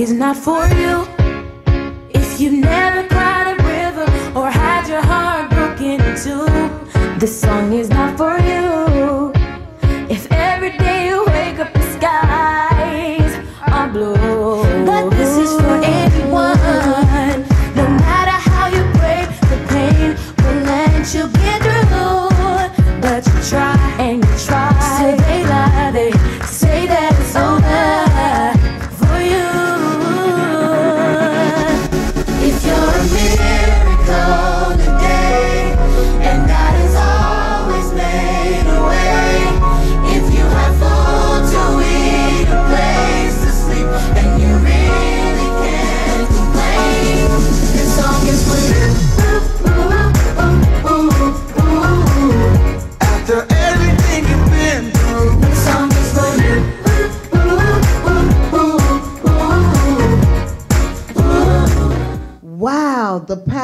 is not for you if you've never cried a river or had your heart broken in two. This song is not for you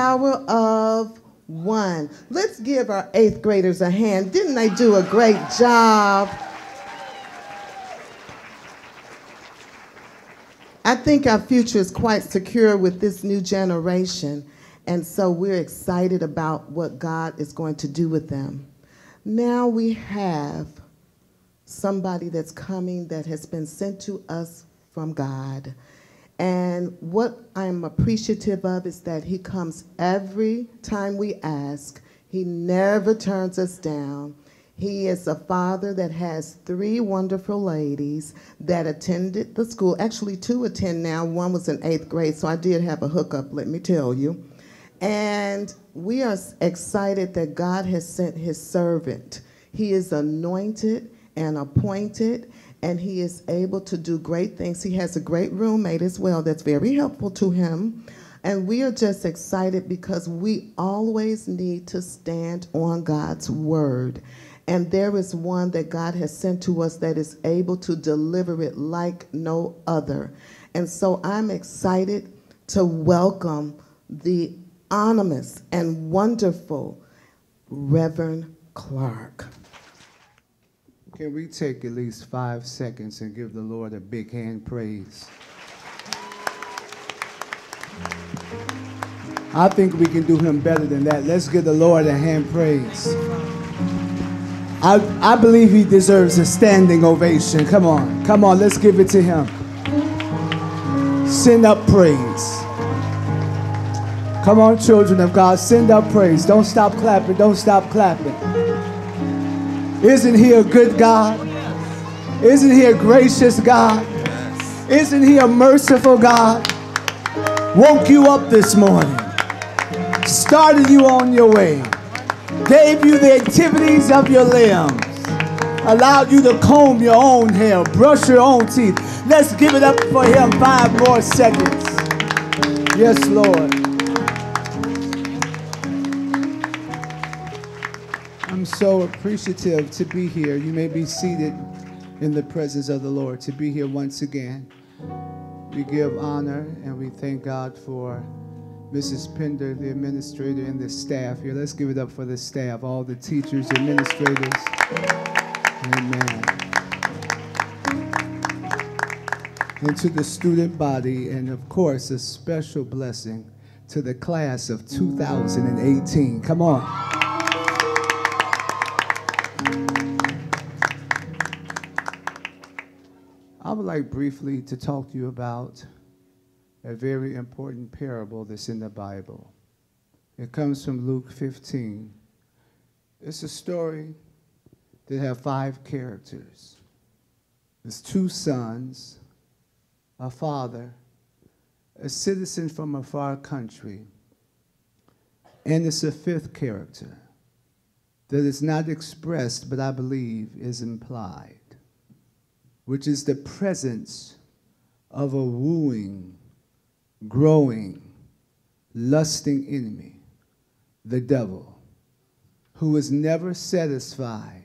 power of one. Let's give our eighth graders a hand. Didn't they do a great job? I think our future is quite secure with this new generation, and so we're excited about what God is going to do with them. Now we have somebody that's coming that has been sent to us from God. And what I'm appreciative of is that he comes every time we ask. He never turns us down. He is a father that has three wonderful ladies that attended the school. Actually, two attend now. One was in eighth grade, so I did have a hookup, let me tell you. And we are excited that God has sent his servant. He is anointed and appointed, and he is able to do great things. He has a great roommate as well that's very helpful to him. And we are just excited because we always need to stand on God's word. And there is one that God has sent to us that is able to deliver it like no other. And so I'm excited to welcome the anonymous and wonderful Reverend Clark. Can we take at least five seconds and give the Lord a big hand praise? I think we can do him better than that. Let's give the Lord a hand praise. I, I believe he deserves a standing ovation. Come on, come on, let's give it to him. Send up praise. Come on, children of God, send up praise. Don't stop clapping, don't stop clapping. Isn't he a good God? Isn't he a gracious God? Isn't he a merciful God? Woke you up this morning, started you on your way, gave you the activities of your limbs, allowed you to comb your own hair, brush your own teeth. Let's give it up for him five more seconds. Yes, Lord. So appreciative to be here. You may be seated in the presence of the Lord, to be here once again. We give honor and we thank God for Mrs. Pender, the administrator, and the staff here. Let's give it up for the staff, all the teachers, administrators. Amen. And to the student body, and of course, a special blessing to the class of 2018. Come on. I would like briefly to talk to you about a very important parable that's in the Bible. It comes from Luke 15. It's a story that have five characters. There's two sons, a father, a citizen from a far country, and it's a fifth character that is not expressed, but I believe is implied which is the presence of a wooing, growing, lusting enemy, the devil, who is never satisfied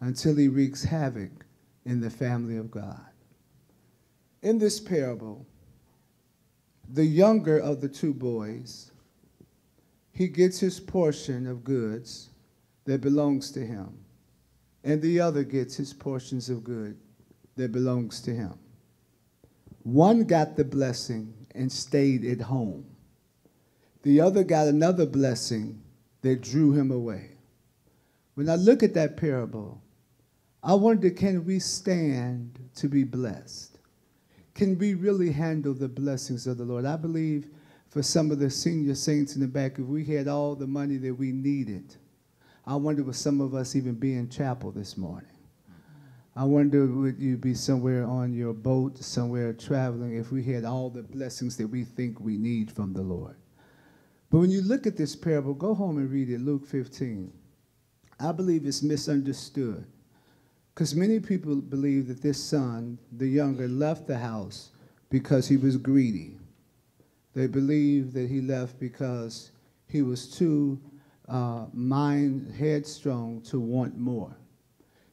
until he wreaks havoc in the family of God. In this parable, the younger of the two boys, he gets his portion of goods that belongs to him, and the other gets his portions of good that belongs to him. One got the blessing and stayed at home. The other got another blessing that drew him away. When I look at that parable, I wonder can we stand to be blessed? Can we really handle the blessings of the Lord? I believe for some of the senior saints in the back, if we had all the money that we needed, I wonder would some of us even be in chapel this morning? I wonder would you be somewhere on your boat, somewhere traveling, if we had all the blessings that we think we need from the Lord. But when you look at this parable, go home and read it, Luke 15. I believe it's misunderstood. Because many people believe that this son, the younger, left the house because he was greedy. They believe that he left because he was too uh, mind headstrong to want more.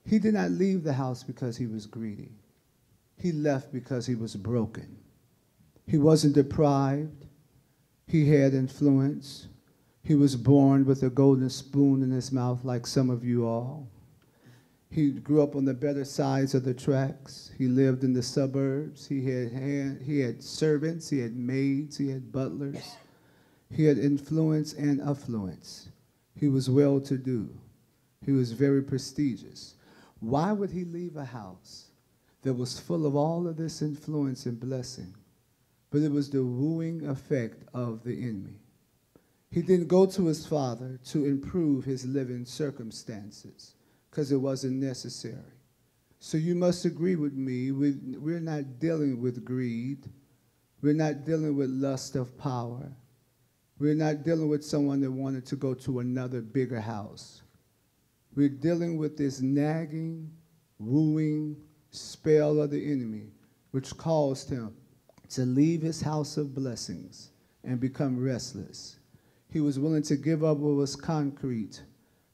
He did not leave the house because he was greedy. He left because he was broken. He wasn't deprived. He had influence. He was born with a golden spoon in his mouth, like some of you all. He grew up on the better sides of the tracks. He lived in the suburbs. He had, had, he had servants, he had maids, he had butlers. He had influence and affluence. He was well to do. He was very prestigious. Why would he leave a house that was full of all of this influence and blessing? But it was the wooing effect of the enemy. He didn't go to his father to improve his living circumstances because it wasn't necessary. So you must agree with me, we, we're not dealing with greed. We're not dealing with lust of power. We're not dealing with someone that wanted to go to another bigger house. We're dealing with this nagging, wooing spell of the enemy, which caused him to leave his house of blessings and become restless. He was willing to give up what was concrete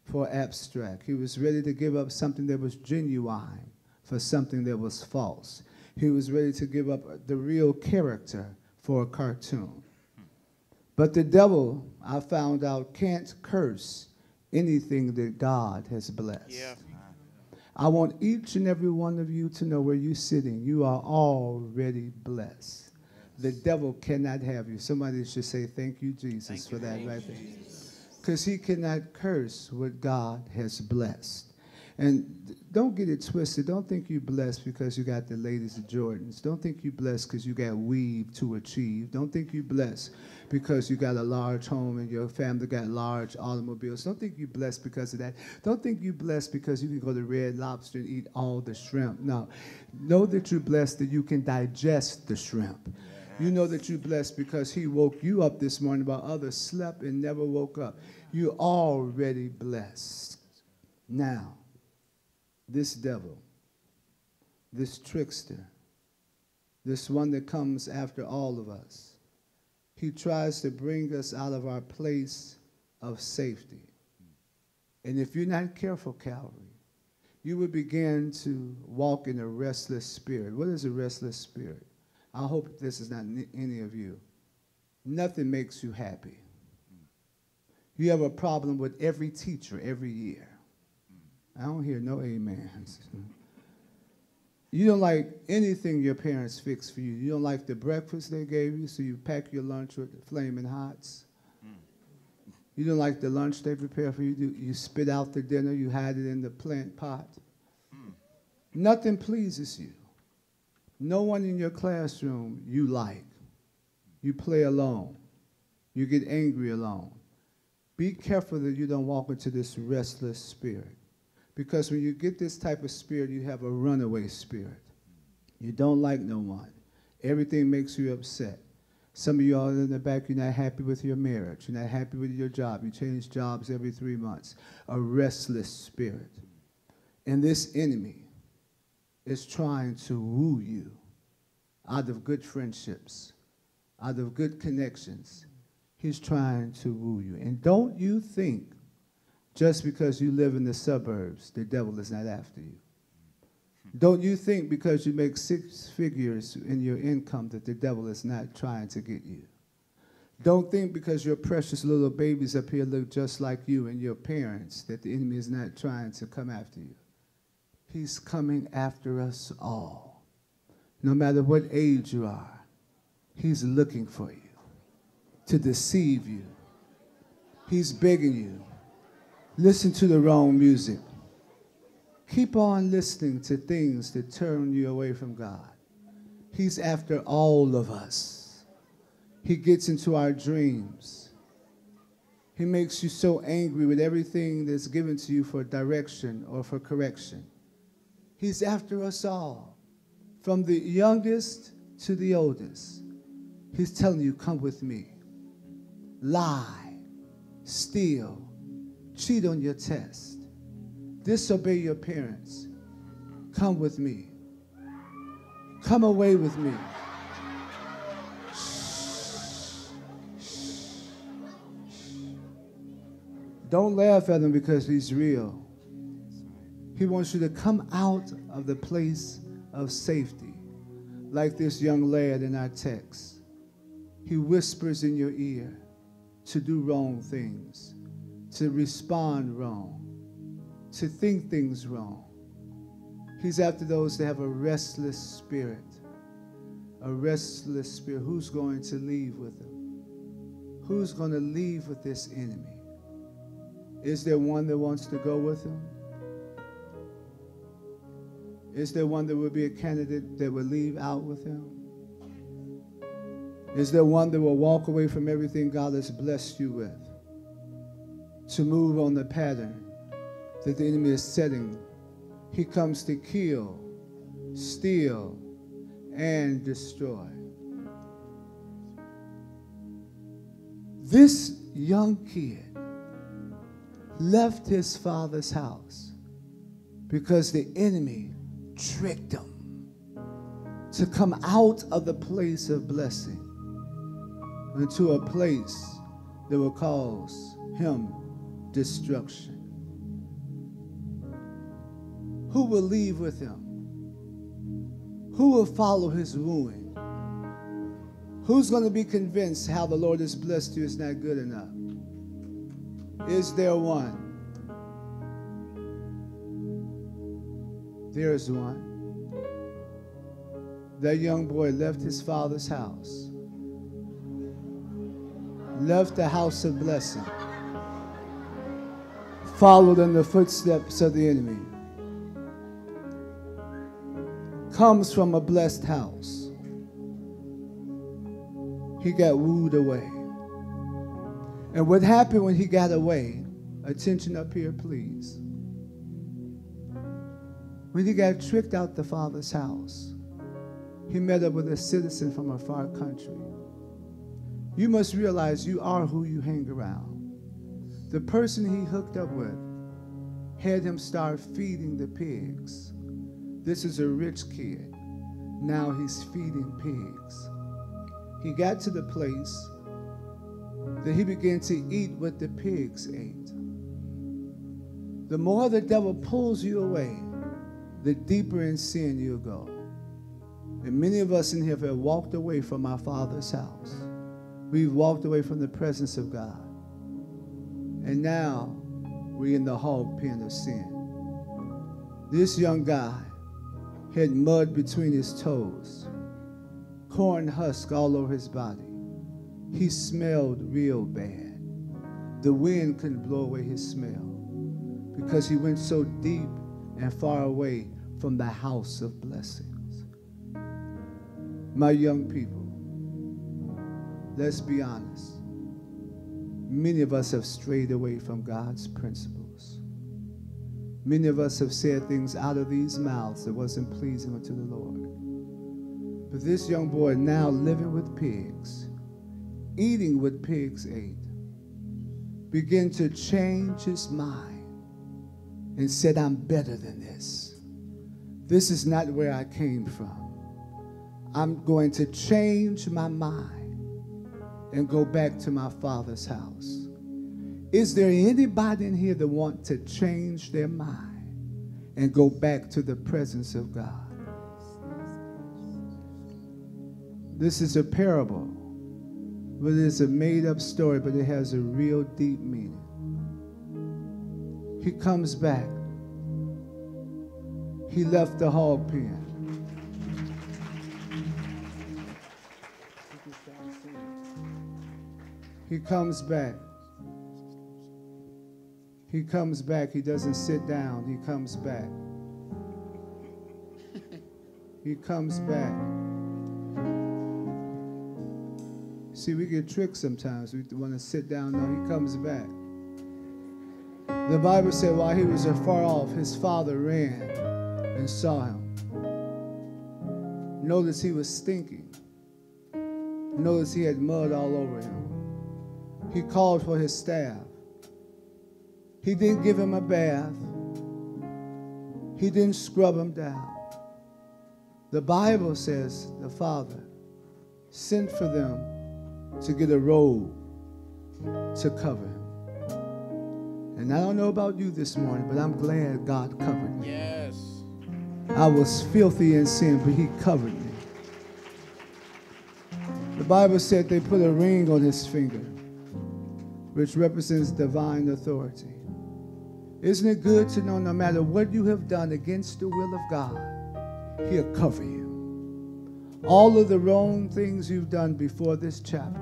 for abstract. He was ready to give up something that was genuine for something that was false. He was ready to give up the real character for a cartoon. But the devil, I found out, can't curse anything that God has blessed. Yeah. I want each and every one of you to know where you're sitting. You are already blessed. The devil cannot have you. Somebody should say, Thank you, Jesus, for that right there. Because he cannot curse what God has blessed. And don't get it twisted. Don't think you're blessed because you got the latest Jordans. Don't think you're blessed because you got weave to achieve. Don't think you're blessed because you got a large home and your family got large automobiles. Don't think you're blessed because of that. Don't think you're blessed because you can go to Red Lobster and eat all the shrimp. No. Know that you're blessed that you can digest the shrimp. You know that you're blessed because he woke you up this morning while others slept and never woke up. You're already blessed. Now, this devil, this trickster, this one that comes after all of us, he tries to bring us out of our place of safety. And if you're not careful, Calvary, you will begin to walk in a restless spirit. What is a restless spirit? I hope this is not any of you. Nothing makes you happy. You have a problem with every teacher every year. I don't hear no amens. You don't like anything your parents fix for you. You don't like the breakfast they gave you, so you pack your lunch with flaming hots. Mm. You don't like the lunch they prepare for you. You you spit out the dinner, you hide it in the plant pot. Mm. Nothing pleases you. No one in your classroom you like. You play alone. You get angry alone. Be careful that you don't walk into this restless spirit. Because when you get this type of spirit, you have a runaway spirit. You don't like no one. Everything makes you upset. Some of y'all in the back, you're not happy with your marriage. You're not happy with your job. You change jobs every three months. A restless spirit. And this enemy is trying to woo you out of good friendships, out of good connections. He's trying to woo you. And don't you think just because you live in the suburbs, the devil is not after you. Don't you think because you make six figures in your income that the devil is not trying to get you. Don't think because your precious little babies up here look just like you and your parents that the enemy is not trying to come after you. He's coming after us all. No matter what age you are, he's looking for you to deceive you. He's begging you. Listen to the wrong music. Keep on listening to things that turn you away from God. He's after all of us. He gets into our dreams. He makes you so angry with everything that's given to you for direction or for correction. He's after us all, from the youngest to the oldest. He's telling you, come with me. Lie, steal, cheat on your test, disobey your parents. Come with me. Come away with me. Don't laugh at him because he's real. He wants you to come out of the place of safety, like this young lad in our text. He whispers in your ear to do wrong things, to respond wrong, to think things wrong. He's after those that have a restless spirit. A restless spirit. Who's going to leave with him? Who's going to leave with this enemy? Is there one that wants to go with him? Is there one that would be a candidate that would leave out with him? Is there one that will walk away from everything God has blessed you with to move on the pattern that the enemy is setting? He comes to kill, steal, and destroy. This young kid left his father's house because the enemy tricked him to come out of the place of blessing into a place that will cause him destruction. Who will leave with him? Who will follow his ruin? Who's going to be convinced how the Lord has blessed you is not good enough? Is there one? There's one. That young boy left his father's house, left the house of blessing, followed in the footsteps of the enemy, comes from a blessed house. He got wooed away. And what happened when he got away? Attention up here, please. When he got tricked out the father's house, he met up with a citizen from a far country. You must realize you are who you hang around. The person he hooked up with had him start feeding the pigs. This is a rich kid. Now he's feeding pigs. He got to the place that he began to eat what the pigs ate. The more the devil pulls you away, the deeper in sin you'll go. And many of us in here have walked away from our Father's house. We've walked away from the presence of God. And now we're in the hog pen of sin. This young guy had mud between his toes, corn husk all over his body. He smelled real bad. The wind couldn't blow away his smell because he went so deep and far away from the house of blessings. My young people, let's be honest. Many of us have strayed away from God's principles. Many of us have said things out of these mouths that wasn't pleasing unto the Lord. But this young boy now living with pigs, eating what pigs ate, began to change his mind and said, I'm better than this. This is not where I came from. I'm going to change my mind and go back to my father's house. Is there anybody in here that want to change their mind and go back to the presence of God? This is a parable, but it's a made up story, but it has a real deep meaning. He comes back. He left the hog pen. He comes back. He comes back. He doesn't sit down. He comes back. He comes back. See, we get tricked sometimes. We want to sit down. No, he comes back. The Bible said while he was afar off, his father ran and saw him. Notice he was stinking. Notice he had mud all over him. He called for his staff. He didn't give him a bath. He didn't scrub him down. The Bible says the father sent for them to get a robe to cover him. And I don't know about you this morning, but I'm glad God covered me. Yes. I was filthy in sin, but he covered me. The Bible said they put a ring on his finger, which represents divine authority. Isn't it good to know no matter what you have done against the will of God, he'll cover you. All of the wrong things you've done before this chapel,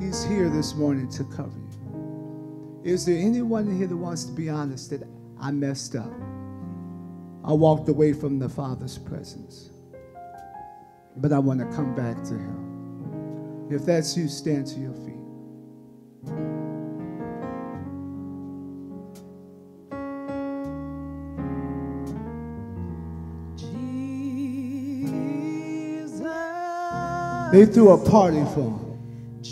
he's here this morning to cover you. Is there anyone here that wants to be honest that I messed up? I walked away from the Father's presence. But I want to come back to Him. If that's you, stand to your feet. They threw a party for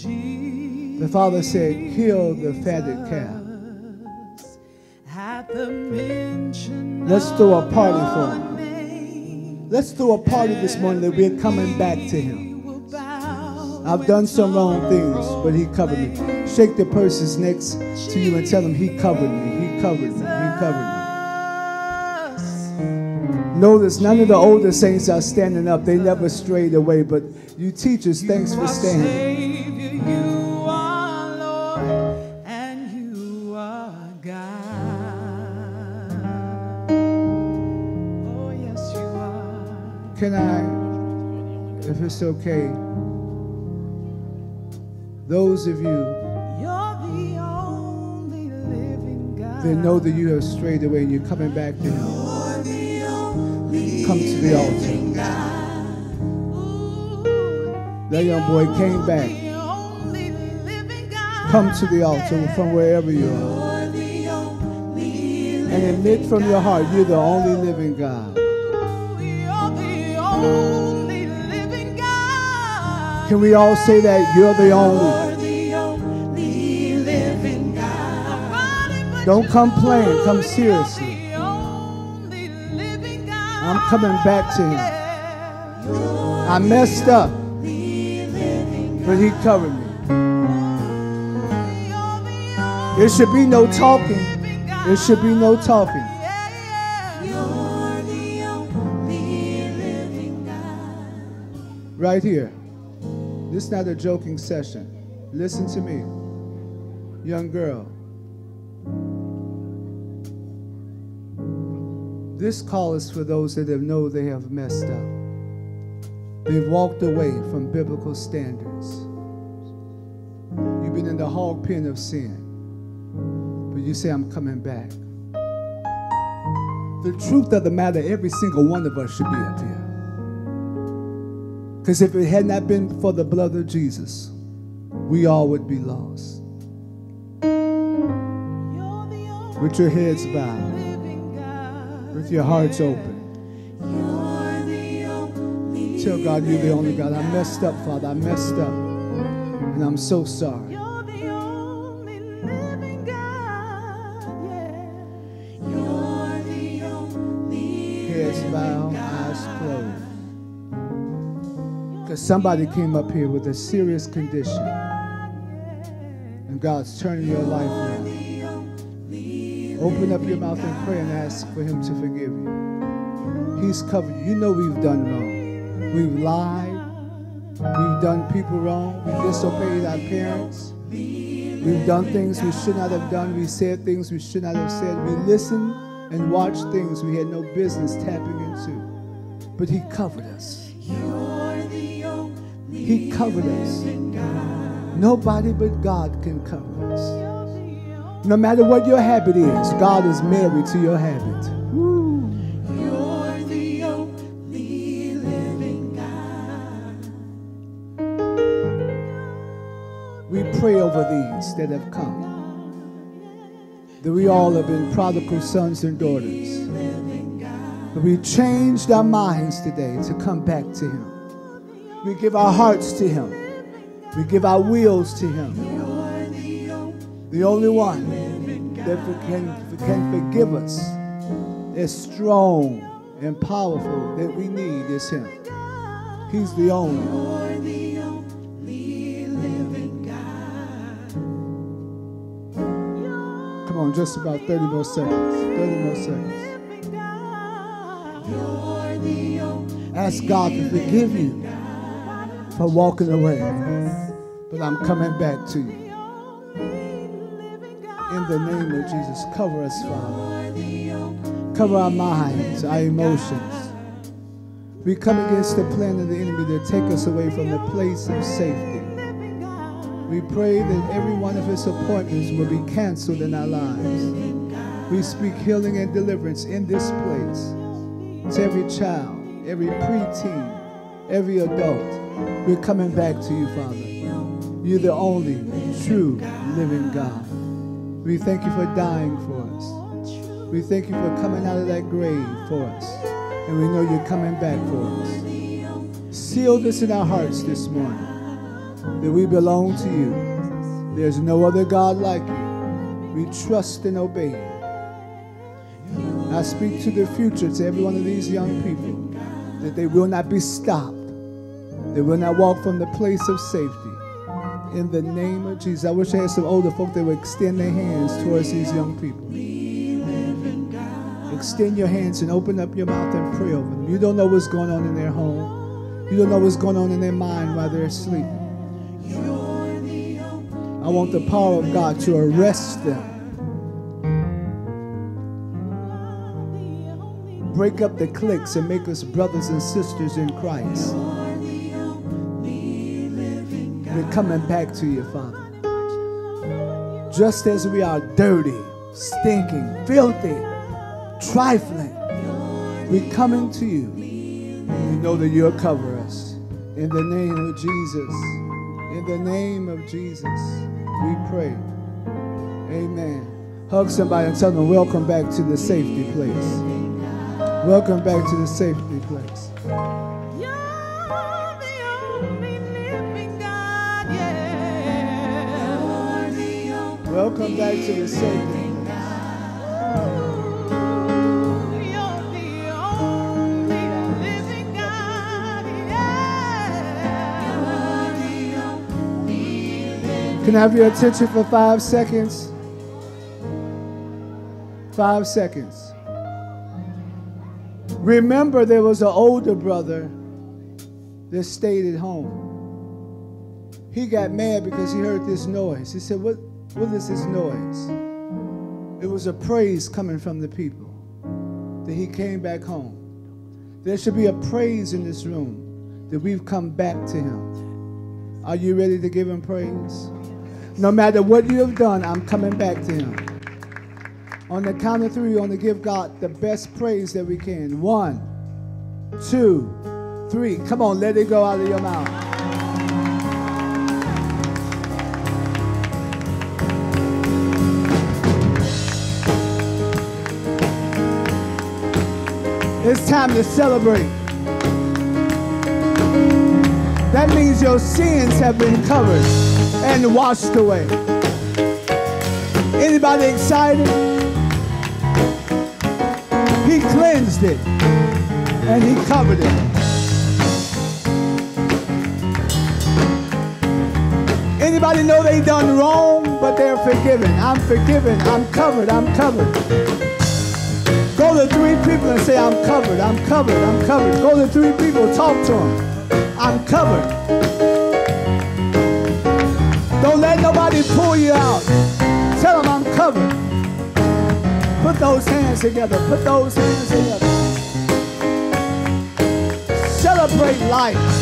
him. The father said, Kill the fatted calf. Let's throw a party for him. Let's throw a party this morning that we're coming back to him. I've done some wrong things, but he covered me. Shake the persons next to you and tell them he covered me. He covered me. He covered me. Notice none of the older saints are standing up. They never strayed away. But you teachers, thanks for standing. Savior, you are Lord, and you are God. Oh, yes, you are. Can I, if it's okay, those of you You're the only living God. that know that you have strayed away and you're coming back to him, You're the only come to the altar. That young boy came back. Come to the altar from wherever you are. And admit from your heart you're the only living God. Can we all say that? You're the only. Don't come playing, come seriously. Coming back to him. I messed up, but he covered me. There should be no talking. There should be no talking. Right here. This is not a joking session. Listen to me. Young girl. This call is for those that have know they have messed up. They've walked away from biblical standards. You've been in the hog pen of sin. But you say, I'm coming back. The truth of the matter, every single one of us should be up here. Because if it had not been for the blood of Jesus, we all would be lost. With your heads bowed, your hearts open, You're the only tell God you're the only God. I messed up, Father. I messed up. And I'm so sorry. You're the only living God. Yeah. You're the only Heads bowed, eyes closed. Because somebody came up here with a serious condition. And God's turning your life around. Open up your mouth and pray and ask for Him to forgive you. He's covered you. You know we've done wrong. We've lied. We've done people wrong. We disobeyed our parents. We've done things we should not have done. We said things we should not have said. We listened and watched things we had no business tapping into. But He covered us. He covered us. Nobody but God can cover us. No matter what your habit is, God is married to your habit. You're the only living God. We pray over these that have come. That we all have been prodigal sons and daughters. But we changed our minds today to come back to Him. We give our hearts to Him. We give our wills to Him. The only one that can, can forgive us, is strong and powerful that we need is Him. He's the only. Come on, just about 30 more seconds. 30 more seconds. Ask God to forgive you for walking away. But I'm coming back to you. In the name of Jesus, cover us, Father. Cover our minds, our emotions. We come against the plan of the enemy to take us away from the place of safety. We pray that every one of his appointments will be canceled in our lives. We speak healing and deliverance in this place to every child, every preteen, every adult. We're coming back to you, Father. You're the only true living God. We thank you for dying for us. We thank you for coming out of that grave for us. And we know you're coming back for us. Seal this in our hearts this morning that we belong to you. There's no other God like you. We trust and obey you. I speak to the future, to every one of these young people, that they will not be stopped. They will not walk from the place of safety. In the name of Jesus. I wish I had some older folk that would extend their hands towards these young people. Extend your hands and open up your mouth and pray over them. You don't know what's going on in their home. You don't know what's going on in their mind while they're sleeping. I want the power of God to arrest them. Break up the cliques and make us brothers and sisters in Christ. We're coming back to you, Father. Just as we are dirty, stinking, filthy, trifling, we're coming to you. We know that you'll cover us. In the name of Jesus. In the name of Jesus, we pray. Amen. Hug somebody and tell them, welcome back to the safety place. Welcome back to the safety place. Welcome back to the yeah. Can I have your attention for five seconds? Five seconds. Remember, there was an older brother that stayed at home. He got mad because he heard this noise. He said, What, what is this noise? It was a praise coming from the people that he came back home. There should be a praise in this room that we've come back to him. Are you ready to give him praise? No matter what you have done, I'm coming back to him. On the count of three, we're going to give God the best praise that we can. One, two, three. Come on, let it go out of your mouth. It's time to celebrate. That means your sins have been covered and washed away. Anybody excited? He cleansed it and he covered it. Anybody know they done wrong, but they're forgiven? I'm forgiven. I'm covered. I'm covered. Go to three people and say, I'm covered. I'm covered. I'm covered. Go to three people. Talk to them. I'm covered. Don't let nobody pull you out. Tell them I'm covered. Put those hands together. Put those hands together. Celebrate life.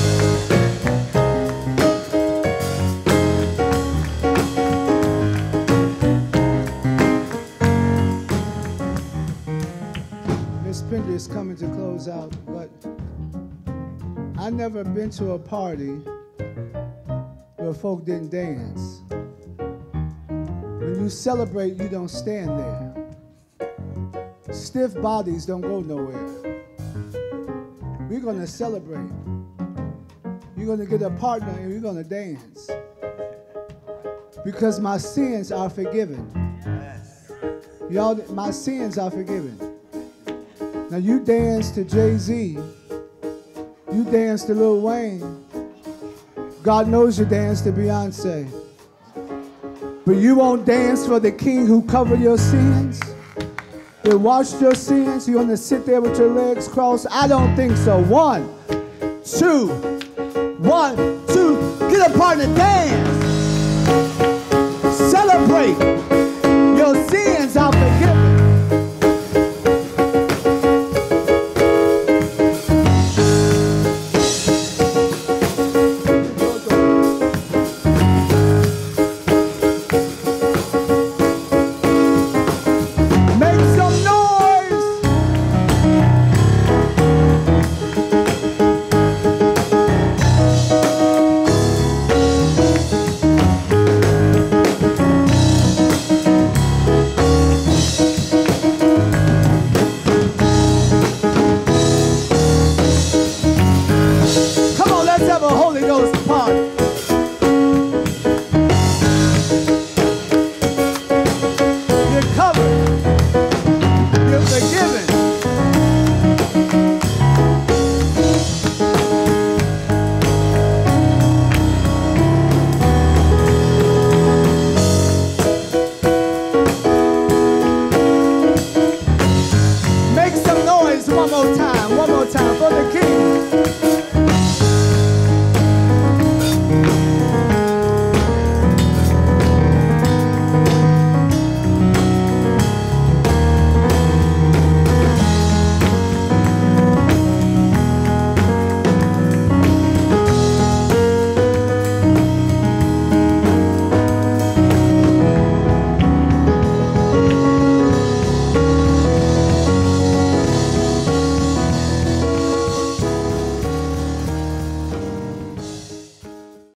Miss is coming to close out, but I never been to a party where folk didn't dance. When you celebrate, you don't stand there. Stiff bodies don't go nowhere. We're gonna celebrate. You're gonna get a partner and we're gonna dance. Because my sins are forgiven. Y'all, my sins are forgiven. Now you dance to Jay-Z. You dance to Lil Wayne. God knows you dance to Beyonce. But you won't dance for the king who covered your sins? That washed your sins? You're gonna sit there with your legs crossed? I don't think so. One, two, one, two. Get a partner, dance. Celebrate.